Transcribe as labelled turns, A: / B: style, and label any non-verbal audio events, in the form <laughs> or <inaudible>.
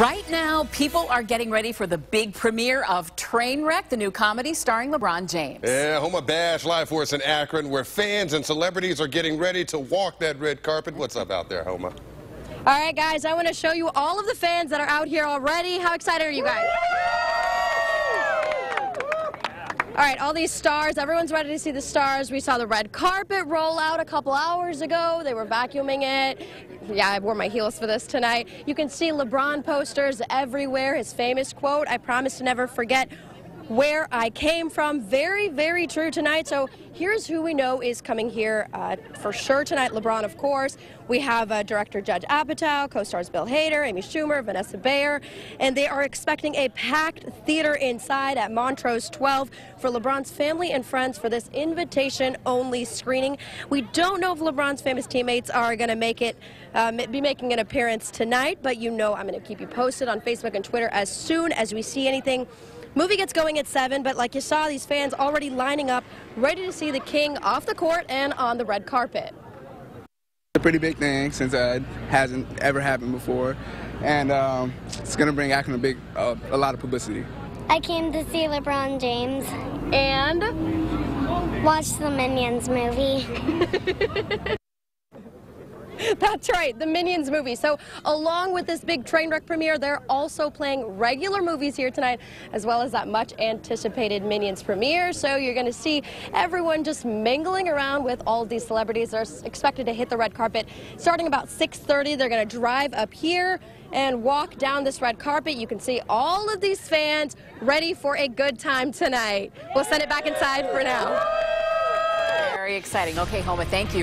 A: Right now, people are getting ready for the big premiere of Trainwreck, the new comedy starring LeBron James.
B: Yeah, Homa Bash live for us in Akron, where fans and celebrities are getting ready to walk that red carpet. What's up out there, Homa?
C: All right, guys, I want to show you all of the fans that are out here already. How excited are you guys? All right, all these stars, everyone's ready to see the stars. We saw the red carpet roll out a couple hours ago. They were vacuuming it. Yeah, I wore my heels for this tonight. You can see LeBron posters everywhere. His famous quote, I promise to never forget where I came from. Very, very true tonight. So here's who we know is coming here uh, for sure tonight. LeBron, of course. We have uh, director Judd Apatow, co-stars Bill Hader, Amy Schumer, Vanessa Bayer, and they are expecting a packed theater inside at Montrose 12 for LeBron's family and friends for this invitation-only screening. We don't know if LeBron's famous teammates are going to make it, um, be making an appearance tonight, but you know I'm going to keep you posted on Facebook and Twitter as soon as we see anything. Movie gets going at 7, but like you saw, these fans already lining up, ready to see the King off the court and on the red carpet.
D: It's a pretty big thing since uh, it hasn't ever happened before, and um, it's going to bring Akron a, big, uh, a lot of publicity.
E: I came to see LeBron James.
C: And?
E: Watch the Minions movie. <laughs> <laughs>
C: That's right, the Minions movie. So along with this big train wreck premiere, they're also playing regular movies here tonight, as well as that much anticipated Minions premiere. So you're going to see everyone just mingling around with all these celebrities. They're expected to hit the red carpet starting about 6.30. They're going to drive up here and walk down this red carpet. You can see all of these fans ready for a good time tonight. We'll send it back inside for now.
A: Very exciting. Okay, Homa, thank you.